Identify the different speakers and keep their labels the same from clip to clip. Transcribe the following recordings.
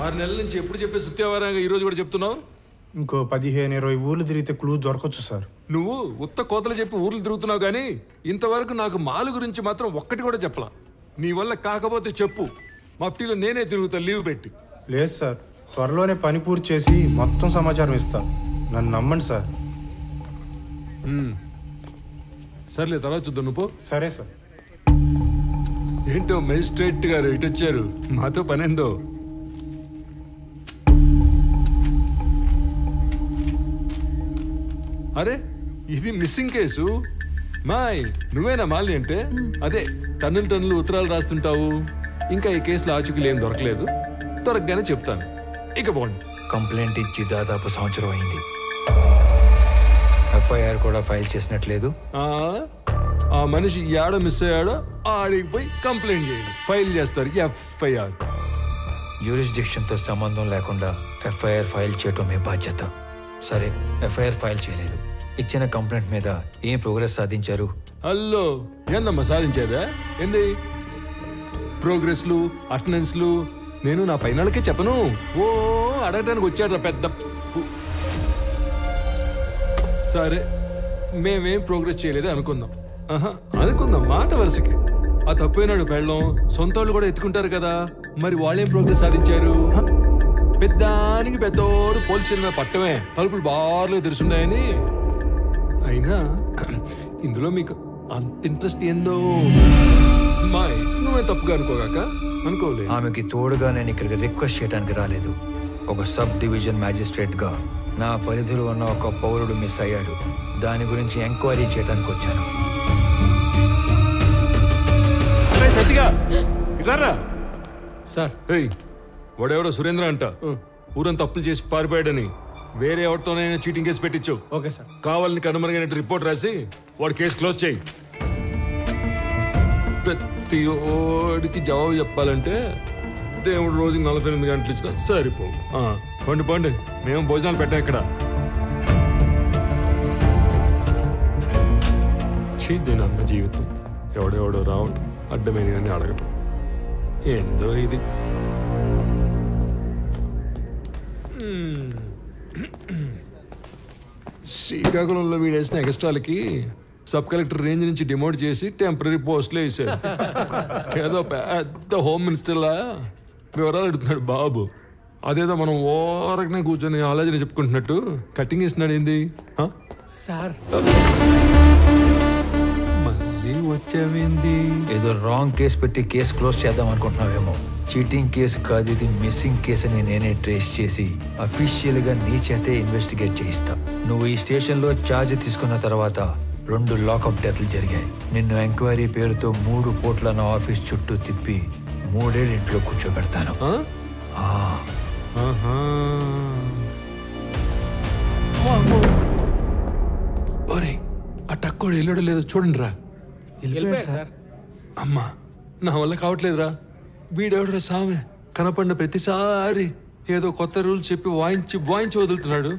Speaker 1: ఆరు నెలల నుంచి ఎప్పుడు చెప్పే సుత్యావారంగా ఈ రోజు కూడా చెప్తున్నావు?
Speaker 2: ఇంకో పదిహేను ఇరవై ఊర్లు తిరిగితే క్లూ దొరకచ్చు సార్.
Speaker 1: నువ్వు ఉత్త కోతలు చెప్పి ఊర్లు తిరుగుతున్నావు కానీ ఇంతవరకు నాకు మాలు గురించి మాత్రం ఒక్కటి కూడా చెప్పలా. నీ వల్ల కాకపోతే చెప్పు. మఫ్టీలో నేనే తిరుగుతా లీవ్ పెట్టి.
Speaker 2: లేదు సార్. త్వరలోనే పని పూర్తి చేసి మొత్తం సమాచారం ఇస్తా. నన్ను నమ్మండి సార్.
Speaker 1: సర్లే తర్వాత చూద్దాం నువ్వు.
Speaker 2: సరే సార్.
Speaker 1: ఏంటో మెజిస్ట్రేట్ గారు ఇటు వచ్చారు. మాతో పనేందో? అరే ఇది మిస్సింగ్ కేసు. మాయ్ నువ్వేనా మాలి అంటే? అదే టన్నులు టన్నులు ఉత్తరాలు రాస్తుంటావు. ఇంకా ఈ కేసులో ఆచూకీలు ఏం దొరకలేదు. దొరకగానే చెప్తాను. ఇక పోండి.
Speaker 3: కంప్లైంట్ ఇచ్చి దాదాపు సంవత్సరం అయింది. ఎఫ్ఐఆర్ కూడా ఫైల్ చేసినట్లేదు.
Speaker 1: ఆ, ఆ మనిషి ఏడ మిస్ అయ్యాడో ఆడికి పోయి కంప్లైంట్ చేయండి. ఫైల్ చేస్తారు ఎఫ్ఐఆర్.
Speaker 3: తో సంబంధం లేకుండా ఎఫ్ఐఆర్ ఫైల్ చేయటం మీ బాధ్యత. సరే ఎఫ్ఐఆర్ ఫైల్ చేయలేదు. ఇచ్చిన కంప్లైంట్ మీద ఏం ప్రోగ్రెస్ సాధించారు?
Speaker 1: హలో ఏందమ్మా సాధించేదా? ఏంది? ప్రోగ్రెస్లు అటెండెన్స్లు నేను నా పైనళ్ళకే చెప్పను. ఓ అడగటానికి వచ్చాడు పెద్ద సరే మేమేం ప్రోగ్రెస్ చేయలేదు అనుకుందాం. ఆహా, అనుకుందాం మాట వరుసకి. ఆ తప్పైనాడు పెళ్ళం సొంత వాళ్ళు కూడా ఎత్తుకుంటారు కదా. మరి వాళ్ళేం ప్రోగ్రెస్ సాధించారు? పెద్దానికి పెద్దోడు పోలీస్ స్టేషన్ పట్టమే. తలుపులు బార్లు తెరుచున్నాయని అయినా ఇందులో మీకు అంత ఇంట్రెస్ట్ ఏందో? మాయ్ నువ్వే తప్పుగా అనుకోగాక అనుకోలే.
Speaker 3: ఆమెకి తోడుగా నేను ఇక్కడికి రిక్వెస్ట్ చేయడానికి రాలేదు. ఒక సబ్ డివిజన్ మ్యాజిస్ట్రేట్గా నా పరిధిలో ఉన్న ఒక పౌరుడు మిస్ అయ్యాడు. దాని గురించి ఎంక్వైరీ చేయడానికి వచ్చాను.
Speaker 1: సార్. ఏయ్ వాడెవడో సురేంద్ర అంట. ఊరంతా అప్పులు చేసి పారిపోయాడని. వేరే ఎవరితోనైనా చీటింగ్ కేసు పెట్టించు.
Speaker 4: Okay sir.
Speaker 1: కావాలని కనుమరుగైనట్టు రిపోర్ట్ రాసి వాడి కేసు క్లోజ్ చేయి. ప్రతి ఓడికి జవాబు చెప్పాలంటే దేవుడు రోజుకి నలభై ఎనిమిది గంటలు ఇచ్చినా సరిపో పండి పండి. మేము భోజనాలు పెట్టాం ఇక్కడ. దీని అన్న జీవితం. ఎవడెవడో రావటం అడ్డమైన కానీ అడగటం. ఏందో ఇది? శ్రీకాకుళంలో వీడేసిన ఎక్స్ట్రాలకి సబ్ కలెక్టర్ రేంజ్ నుంచి డిమోట్ చేసి టెంపరీ పోస్ట్లో వేసారు ఏదో పెద్ద హోమ్ మినిస్టర్లా వివరాలు అడుగుతున్నాడు బాబు. అదేదో మనం ఓరకనే కూర్చొని ఆలోచన చెప్పుకుంటున్నట్టు కటింగ్ ఇస్తున్నాడు ఏంది?
Speaker 4: సార్.
Speaker 1: మళ్ళీ వచ్చావేంది.
Speaker 3: ఏదో రాంగ్ కేసు పెట్టి కేసు క్లోజ్ చేద్దాం అనుకుంటున్నావేమో. చీటింగ్ కేసు కాదు ఇది మిస్సింగ్ కేసు అని నేనే ట్రేస్ చేసి అఫీషియల్గా నీ చేతే ఇన్వెస్టిగేట్ చేయిస్తా. నువ్వు ఈ స్టేషన్లో ఛార్జ్ తీసుకున్న తర్వాత రెండు లాకప్ డెత్లు జరిగాయి. నిన్ను ఎంక్వైరీ పేరుతో మూడు పూట్ల నా ఆఫీస్ చుట్టూ తిప్పి మూడేళ్ళు ఇంట్లో కూర్చోబెడతాను.
Speaker 1: ఒరేయ్ ఆ టక్కోడు వెళ్ళాడో లేదో చూడండి రా
Speaker 4: వెళ్ళిపోయారు సార్.
Speaker 1: అమ్మా నా వల్ల కావట్లేదురా. వీడెవడరా సామె? కనపడిన ప్రతిసారి ఏదో కొత్త రూల్ చెప్పి వాయించి వాయించి వదులుతున్నాడు.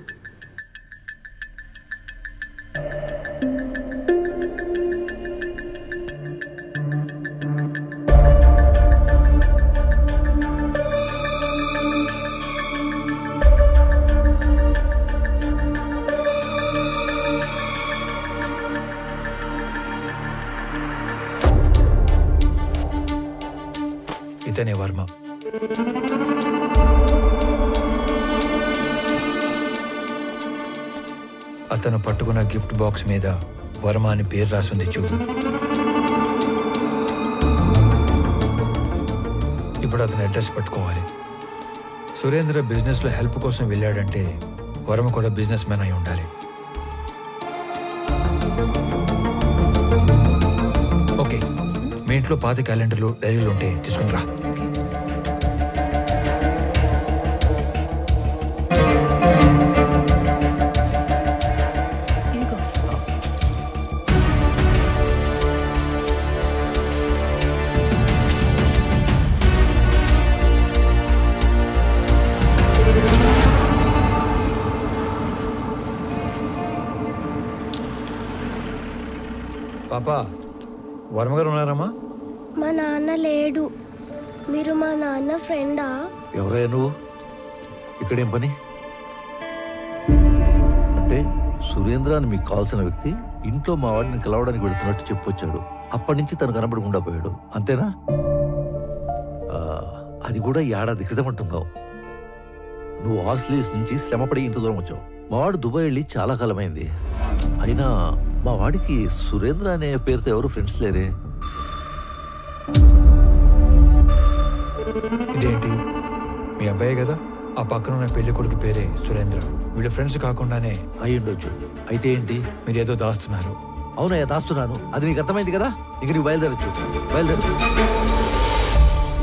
Speaker 3: అతను పట్టుకున్న గిఫ్ట్ బాక్స్ మీద వర్మ అని పేరు రాసింది చూడు. ఇప్పుడు అతని అడ్రస్ పట్టుకోవాలి. సురేంద్ర బిజినెస్లో హెల్ప్ కోసం వెళ్ళాడంటే వరమ కూడా బిజినెస్ మ్యాన్ అయి ఉండాలి. ఓకే మీ ఇంట్లో పాత క్యాలెండర్లు డైరీలు ఉంటే తీసుకుని రా. పాపా వర్మ గారు ఉన్నారమ్మా?
Speaker 5: మా నాన్న లేడు. మీరు మా నాన్న ఫ్రెండా?
Speaker 6: ఎవరయ్యా నువ్వు?
Speaker 7: ఇక్కడేం పని? అంటే సురేంద్ర అని మీకు కావాల్సిన వ్యక్తి ఇంట్లో మా వాడిని కలవడానికి వెళుతున్నట్టు చెప్పొచ్చాడు. అప్పటి నుంచి తను కనబడకుండా పోయాడు. అంతేనా? ఆ, అది కూడా ఏడాది క్రితం అంటున్నావు నువ్వు ఆస్ట్రేలియస్ నుంచి శ్రమపడి ఇంత దూరం వచ్చావు. మా వాడు దుబాయ్ వెళ్ళి చాలా కాలమైంది. అయినా మా వాడికి సురేంద్ర అనే పేరుతో ఎవరు ఫ్రెండ్స్ లేరే.
Speaker 3: ఇదేంటి? మీ అబ్బాయే కదా? ఆ పక్కన ఉన్న పెళ్ళి కొడుకు పేరే సురేంద్ర. వీళ్ళ ఫ్రెండ్స్ కాకుండానే
Speaker 7: అయి ఉండొచ్చు. అయితే ఏంటి?
Speaker 3: మీరు ఏదో దాస్తున్నారు.
Speaker 7: అవునయ్యా దాస్తున్నాను. అది నీకు అర్థమైంది కదా? ఇక నువ్వు బయలుదేరచ్చు. బయలుదేరు.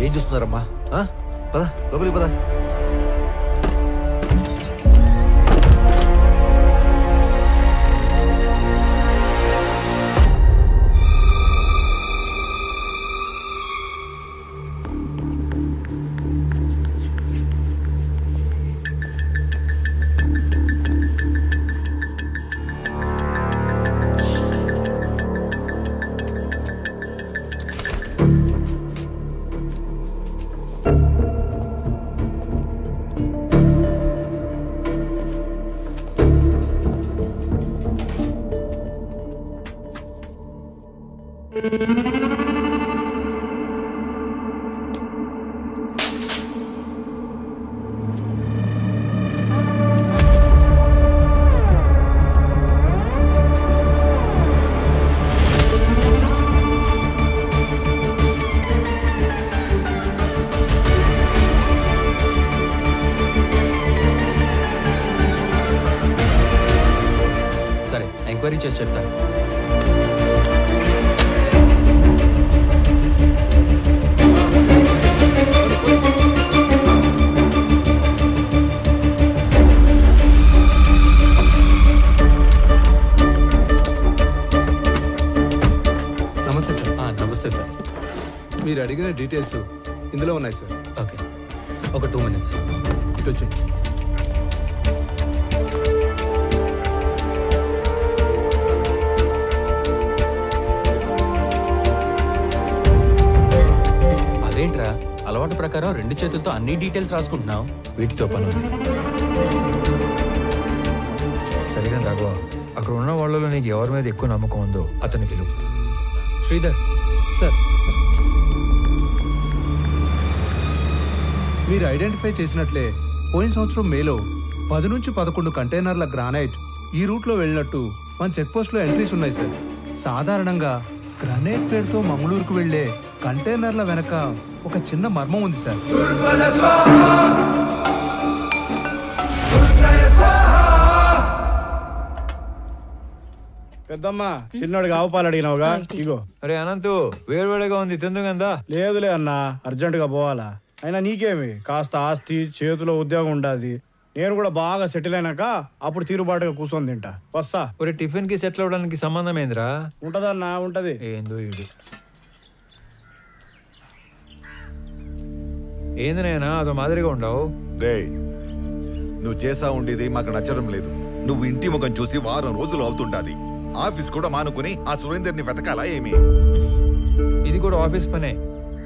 Speaker 7: ఏం చూస్తున్నారమ్మా? పద లోపలికి పద.
Speaker 5: ఎంక్వైరీ చేసి చెప్తాను
Speaker 4: నమస్తే సార్.
Speaker 5: ఆ, నమస్తే సార్.
Speaker 4: మీరు అడిగిన డీటెయిల్స్ ఇందులో ఉన్నాయి సార్.
Speaker 5: ఓకే. ఒక టూ మినిట్స్.
Speaker 4: ఇటు వచ్చేయండి.
Speaker 5: అదేంట్రా అలవాటు ప్రకారం రెండు చేతులతో అన్ని డీటెయిల్స్ రాసుకుంటున్నావు.
Speaker 3: వీటితో పని ఉంది సరిగా రాఘవ అక్కడ ఉన్న వాళ్ళలో నీకు ఎవరి మీద ఎక్కువ నమ్మకం ఉందో అతని పిలువు
Speaker 5: శ్రీధర్
Speaker 4: సార్. మీరు ఐడెంటిఫై చేసినట్లే పోయిన సంవత్సరం మేలో పది నుంచి పదకొండు కంటైనర్ల గ్రానైట్ ఈ రూట్లో వెళ్ళినట్టు మన చెక్ పోస్ట్లో ఎంట్రీస్ ఉన్నాయి సార్. సాధారణంగా గ్రానైట్ పేరుతో మంగళూరుకు వెళ్ళే కంటైనర్ల వెనక ఒక చిన్న మర్మం ఉంది సార్.
Speaker 6: పెద్దమ్మ చిన్నోడికి ఆవు పాలు అడిగినావుగా? ఇగో.
Speaker 3: అరే అనంతు వేడివేడిగా ఉంది తిందుగందా?
Speaker 6: లేదులే అన్న అర్జెంటుగా పోవాలా. అయినా నీకేమి? కాస్త ఆస్తి చేతిలో ఉద్యోగం ఉండాది. నేను కూడా బాగా సెటిల్ అయినాక అప్పుడు తీరుబాటుగా కూర్చొని తింటా. వస్తా
Speaker 3: ఒరే టిఫిన్కి సెటిల్ అవడానికి సంబంధం ఏందిరా?
Speaker 6: ఉంటదన్నా ఉంటది.
Speaker 3: ఏందో ఈడు ఏంది నాయనా అదో మాదిరిగా ఉండవు?
Speaker 8: రే నువ్వు చేసా ఉండేది మాకు నచ్చడం లేదు. నువ్వు ఇంటి ముఖం చూసి వారం రోజులు అవుతుండాది. ఆఫీస్ కూడా మానుకుని ఆ సురేందర్ని వెతకాలా ఏమి?
Speaker 3: ఇది కూడా ఆఫీస్ పనే.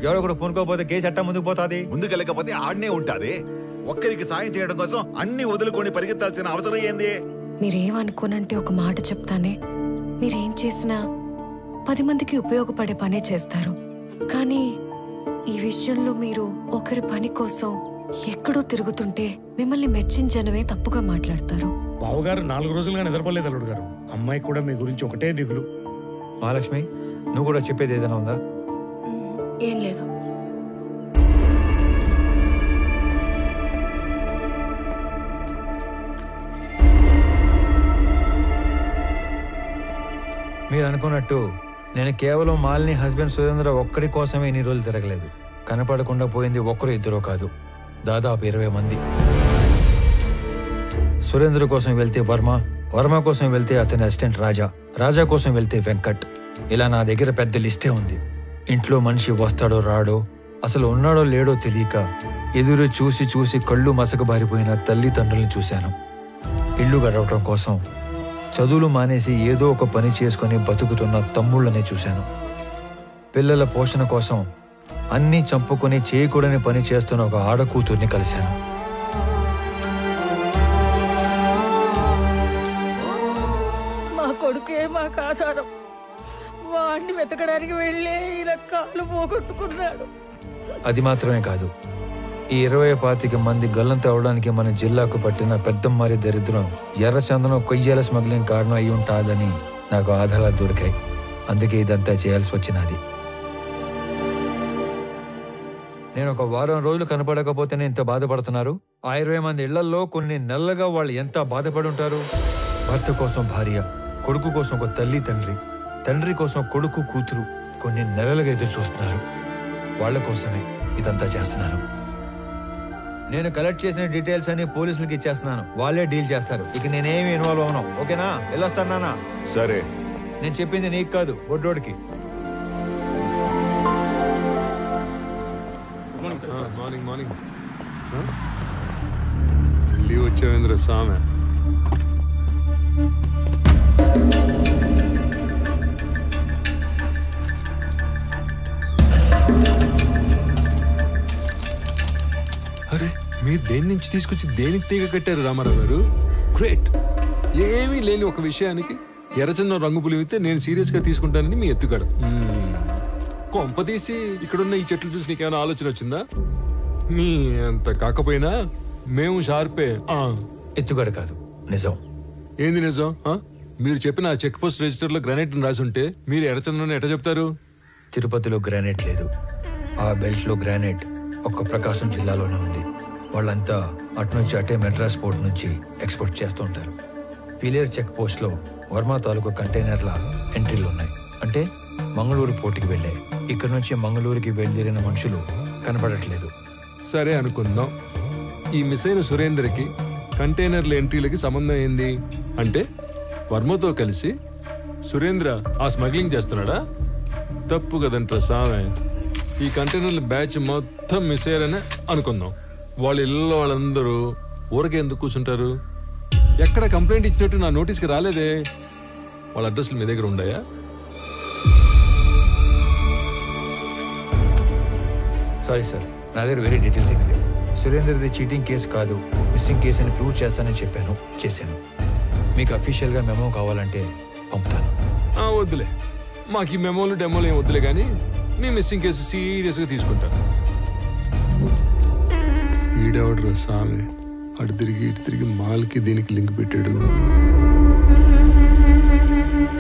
Speaker 3: ఎవరో కూడా పూనుకోకపోతే కేసు ఎట్టా ముందుకు పోతాది.
Speaker 8: ముందుకెళ్ళకపోతే ఆడనే ఉంటాది. ఒక్కరికి సాయం చేయడం కోసం అన్ని వదులుకొని పరిగెత్తాల్సిన అవసరం ఏంది?
Speaker 9: మీరేమనుకోనంటే ఒక మాట చెప్తానే. మీరేం చేసినా పది మందికి ఉపయోగపడే పనే చేస్తారు. కానీ ఈ విషయంలో మీరు ఒకరి పని కోసం ఎక్కడో తిరుగుతుంటే మిమ్మల్ని మెచ్చించనమే తప్పుగా మాట్లాడతారు.
Speaker 6: బావగారు నాలుగు రోజులుగా నిద్రపోలేదు అల్లుడు గారు. అమ్మాయి కూడా మీ గురించి ఒకటే దిగులు.
Speaker 3: మహాలక్ష్మి నువ్వు కూడా చెప్పేది ఏదైనా ఉందా?
Speaker 9: ఏం లేదు.
Speaker 3: మీరు అనుకున్నట్టు నేను కేవలం మాలిని హస్బెండ్ సురేంద్ర ఒక్కడి కోసమే ఇన్ని రోజులు తిరగలేదు. కనపడకుండా పోయింది ఒక్కరు ఇద్దరో కాదు. దాదాపు ఇరవై మంది. సురేంద్ర కోసం వెళ్తే వర్మ వర్మ కోసం వెళ్తే అతని అసిస్టెంట్ రాజా రాజా కోసం వెళ్తే వెంకట్. ఇలా నా దగ్గర పెద్ద లిస్టే ఉంది. ఇంట్లో మనిషి వస్తాడో రాడో అసలు ఉన్నాడో లేడో తెలియక ఎదురు చూసి చూసి కళ్ళు మసకబారిపోయిన తల్లిదండ్రులను చూశాను. ఇల్లు గడవటం కోసం చదువులు మానేసి ఏదో ఒక పని చేసుకొని బతుకుతున్న తమ్ముళ్ళని చూశాను. పిల్లల పోషణ కోసం అన్నీ చంపుకొని చేయకూడని పని చేస్తున్న ఒక ఆడకూతుర్ని కలిశాను.
Speaker 10: మా వెతకడానికి వెళ్ళే ఇలా కాలు పోగొట్టుకున్నాడు.
Speaker 3: అది మాత్రమే కాదు. ఈ ఇరవై పాతిక మంది గల్లం తేవడానికి మన జిల్లాకు పట్టిన పెద్దమ్మారి దరిద్రం ఎర్రచందనం కొయ్యాల స్మగ్లింగ్ కారణం అయి ఉంటాదని నాకు ఆధారాలు దొరికాయి. అందుకే ఇదంతా చేయాల్సి వచ్చినది. నేను ఒక వారం రోజులు కనపడకపోతేనే ఇంత బాధపడుతున్నారు. ఆ ఇరవై మంది ఇళ్ళలో కొన్ని నెలలుగా వాళ్ళు ఎంత బాధపడి ఉంటారు భర్త కోసం భార్య కొడుకు కోసం ఒక తల్లి తండ్రి తండ్రి కోసం కొడుకు కూతురు కొన్ని నెలలుగా ఎదురు చూస్తున్నారు వాళ్ళ కోసమే ఇదంతా చేస్తున్నాను నేను కలెక్ట్ చేసిన డీటెయిల్స్ అన్ని పోలీసులకి ఇచ్చేస్తున్నాను. వాళ్ళే డీల్ చేస్తారు. ఇక నేనేమి ఇన్వాల్వ్ అవను ఓకేనా? వెళ్ళొస్తాను నాన్న.
Speaker 8: సరే.
Speaker 3: నేను చెప్పింది నీకు కాదు బొడ్డోడికి
Speaker 1: మార్నింగ్ మార్నింగ్ లీవ్ వచ్చేవేంద్ర సామె? మీరు దేని నుంచి తీసుకొచ్చి దేనికి తీగ కట్టారు రామారావు గారు? గ్రేట్ ఏమీ లేని ఒక విషయానికి ఎర్రచందనం రంగు పులివితే నేను సీరియస్గా తీసుకుంటానని మీ ఎత్తుగడ. మ్మ్. కొంప తీసి ఇక్కడున్న ఈ చెట్లు చూసి నీకేమైనా ఆలోచన వచ్చిందా? మీ అంత కాకపోయినా మేము షార్పే.
Speaker 3: ఎత్తుగడ కాదు నిజం.
Speaker 1: ఏంది నిజం? ఆ? మీరు చెప్పిన ఆ చెక్ పోస్ట్ రిజిస్టర్లో గ్రానైట్ రాసి ఉంటే మీరు ఎర్రచందనం ఎట్ట చెప్తారు?
Speaker 3: తిరుపతిలో గ్రానైట్ లేదు. ఆ బెల్ట్లో గ్రానైట్ ఒక్క ప్రకాశం జిల్లాలోనే ఉంది. వాళ్ళంతా అటు నుంచి అటే మెడ్రాస్ పోర్ట్ నుంచి ఎక్స్పోర్ట్ చేస్తుంటారు పిలేర్ చెక్ పోస్ట్లో వర్మ తాలూకు కంటైనర్ల ఎంట్రీలు ఉన్నాయి. అంటే మంగళూరు పోర్టుకి వెళ్ళాయి ఇక్కడ నుంచి మంగళూరుకి బయలుదేరిన మనుషులు కనపడట్లేదు.
Speaker 1: సరే అనుకుందాం. ఈ మిస్ అయిన సురేందర్కి కంటైనర్ల ఎంట్రీలకి సంబంధం ఏంది? అంటే వర్మతో కలిసి సురేంద్ర ఆ స్మగ్లింగ్ చేస్తున్నాడా? తప్పు కదంట్రా సామె. ఈ కంటైనర్ల బ్యాచ్ మొత్తం మిస్ అయ్యారనే అనుకుందాం. వాళ్ళ ఇళ్ళలో వాళ్ళందరూ ఊరకే ఎందుకు కూర్చుంటారు? ఎక్కడ కంప్లైంట్ ఇచ్చినట్టు నా నోటీస్కి రాలేదే. వాళ్ళ అడ్రస్లు మీ దగ్గర ఉన్నాయా
Speaker 3: సారీ సార్ నా దగ్గర వేరే డీటెయిల్స్ ఏమీ లేవు. సురేందర్ది చీటింగ్ కేసు కాదు మిస్సింగ్ కేసు అని ప్రూవ్ చేస్తానని చెప్పాను చేశాను. మీకు అఫీషియల్గా మెమో కావాలంటే పంపుతాను.
Speaker 1: ఆ, వద్దులే. మాకు ఈ మెమోలు డెమోలు ఏం వద్దులే కానీ మీ మిస్సింగ్ కేసు సీరియస్గా తీసుకుంటాను. వీడెవడరా సామె? అటు తిరిగి ఇటు తిరిగి మాల్కి దీనికి లింక్ పెట్టాడు.